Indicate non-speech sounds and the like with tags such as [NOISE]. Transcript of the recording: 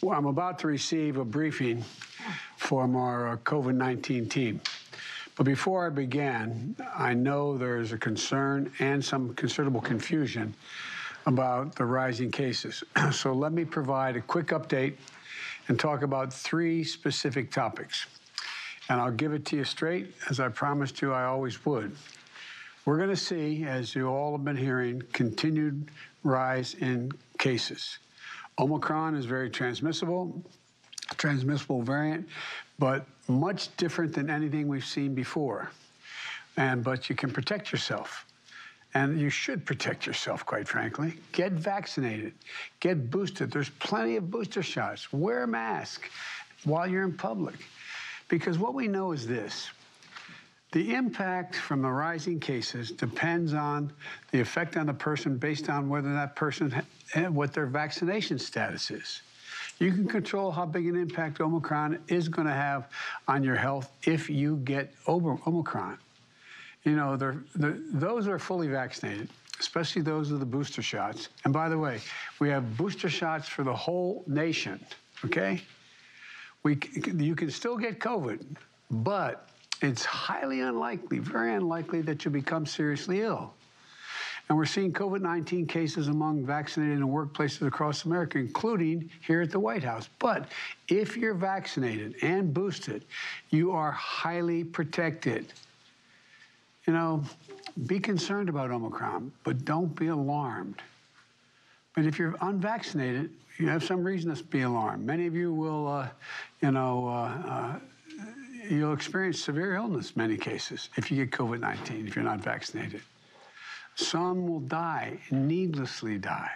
Well, I'm about to receive a briefing from our uh, COVID 19 team. But before I begin, I know there's a concern and some considerable confusion about the rising cases. [CLEARS THROAT] so let me provide a quick update and talk about three specific topics. And I'll give it to you straight, as I promised you I always would. We're going to see, as you all have been hearing, continued rise in cases. Omicron is very transmissible, transmissible variant, but much different than anything we've seen before. And but you can protect yourself. And you should protect yourself, quite frankly. Get vaccinated, get boosted. There's plenty of booster shots. Wear a mask while you're in public. Because what we know is this the impact from the rising cases depends on the effect on the person based on whether that person, eh, what their vaccination status is. You can control how big an impact Omicron is going to have on your health if you get Omicron. You know, they're, they're, those are fully vaccinated, especially those with the booster shots. And by the way, we have booster shots for the whole nation, okay? We, you can still get COVID, but it's highly unlikely, very unlikely that you become seriously ill. And we're seeing COVID 19 cases among vaccinated in workplaces across America, including here at the White House. But if you're vaccinated and boosted, you are highly protected. You know, be concerned about Omicron, but don't be alarmed. But if you're unvaccinated, you have some reason to be alarmed. Many of you will, uh, you know, uh, uh, you'll experience severe illness many cases if you get COVID 19, if you're not vaccinated. Some will die, needlessly die.